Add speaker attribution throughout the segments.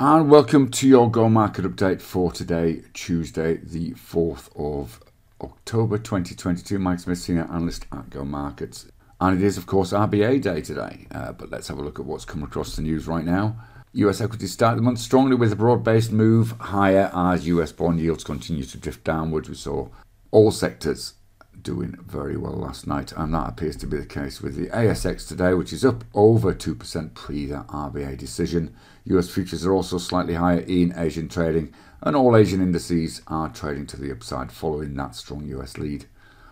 Speaker 1: And welcome to your Go Market Update for today, Tuesday, the 4th of October 2022. Mike Smith, Senior Analyst at Go Markets. And it is, of course, RBA Day today. Uh, but let's have a look at what's come across the news right now. US equities start the month strongly with a broad based move higher as US bond yields continue to drift downwards. We saw all sectors doing very well last night, and that appears to be the case with the ASX today, which is up over 2% pre the RBA decision. US futures are also slightly higher in Asian trading, and all Asian indices are trading to the upside following that strong US lead.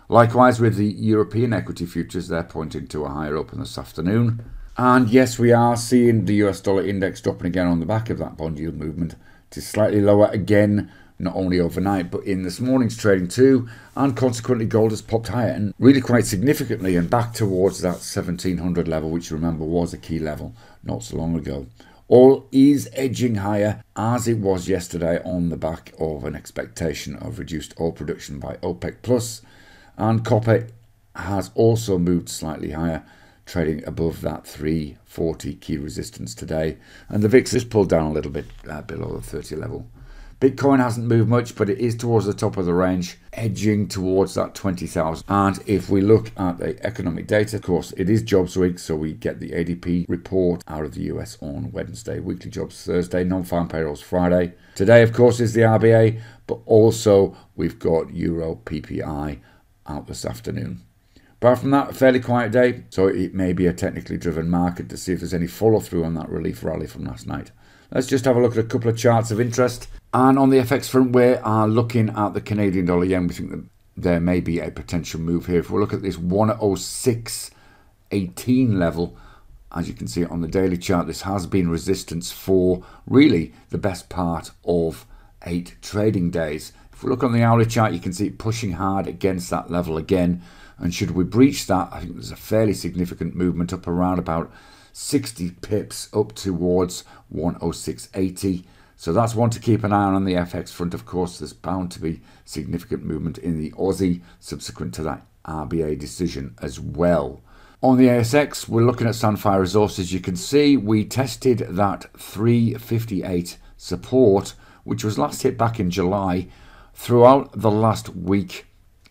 Speaker 1: Likewise, with the European equity futures, they're pointing to a higher open this afternoon. And yes, we are seeing the US dollar index dropping again on the back of that bond yield movement. Is slightly lower again not only overnight but in this morning's trading too and consequently gold has popped higher and really quite significantly and back towards that 1700 level which you remember was a key level not so long ago. All is edging higher as it was yesterday on the back of an expectation of reduced oil production by OPEC plus and copper has also moved slightly higher trading above that 340 key resistance today. And the VIX has pulled down a little bit uh, below the 30 level Bitcoin hasn't moved much, but it is towards the top of the range, edging towards that 20,000. And if we look at the economic data, of course, it is jobs week, so we get the ADP report out of the US on Wednesday, weekly jobs Thursday, non farm payrolls Friday. Today, of course, is the RBA, but also we've got Euro PPI out this afternoon. Apart from that, a fairly quiet day, so it may be a technically driven market to see if there's any follow through on that relief rally from last night. Let's just have a look at a couple of charts of interest. And on the FX front, we are looking at the Canadian dollar yen. We think that there may be a potential move here. If we look at this 106.18 level, as you can see on the daily chart, this has been resistance for really the best part of eight trading days. If we look on the hourly chart, you can see it pushing hard against that level again. And should we breach that, I think there's a fairly significant movement up around about 60 pips up towards 106.80. So that's one to keep an eye on on the FX front. Of course, there's bound to be significant movement in the Aussie subsequent to that RBA decision as well. On the ASX, we're looking at Sandfire Resources. You can see we tested that 358 support, which was last hit back in July, throughout the last week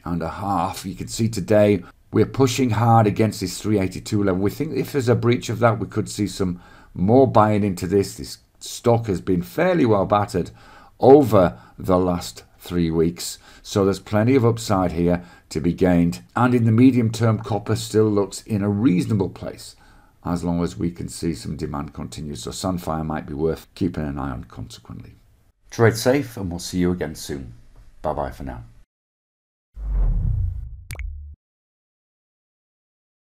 Speaker 1: and a half. You can see today we're pushing hard against this 382 level. We think if there's a breach of that, we could see some more buying into this. This stock has been fairly well battered over the last three weeks. So there's plenty of upside here to be gained. And in the medium term, copper still looks in a reasonable place as long as we can see some demand continue. So Sandfire might be worth keeping an eye on consequently. Trade safe and we'll see you again soon. Bye bye for now.